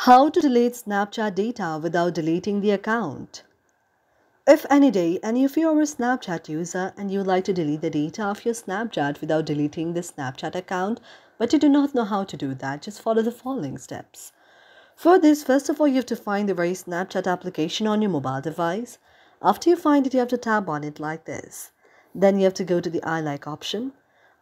How to delete Snapchat data without deleting the account. If any day any of you are a Snapchat user and you like to delete the data of your Snapchat without deleting the Snapchat account, but you do not know how to do that, just follow the following steps. For this, first of all, you have to find the very Snapchat application on your mobile device. After you find it, you have to tap on it like this. Then you have to go to the I like option.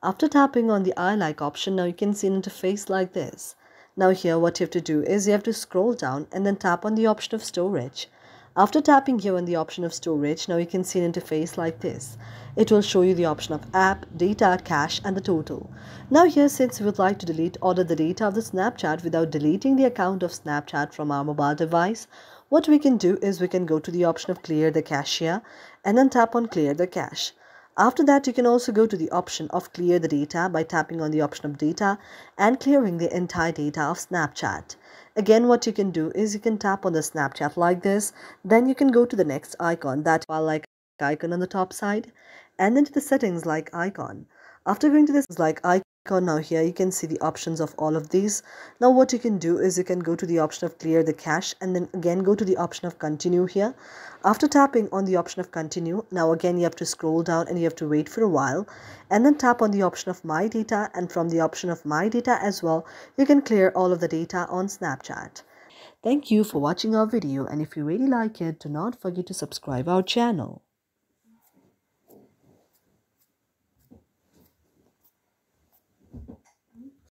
After tapping on the I like option, now you can see an interface like this. Now here what you have to do is you have to scroll down and then tap on the option of storage. After tapping here on the option of storage, now you can see an interface like this. It will show you the option of app, data, cache and the total. Now here since we would like to delete all the data of the Snapchat without deleting the account of Snapchat from our mobile device, what we can do is we can go to the option of clear the cache here and then tap on clear the cache. After that, you can also go to the option of clear the data by tapping on the option of data and clearing the entire data of Snapchat. Again, what you can do is you can tap on the Snapchat like this. Then you can go to the next icon, that like icon on the top side, and then to the settings like icon. After going to this like icon, now here you can see the options of all of these. Now what you can do is you can go to the option of clear the cache and then again go to the option of continue here. After tapping on the option of continue now again you have to scroll down and you have to wait for a while. And then tap on the option of my data and from the option of my data as well you can clear all of the data on snapchat. Thank you for watching our video and if you really like it do not forget to subscribe our channel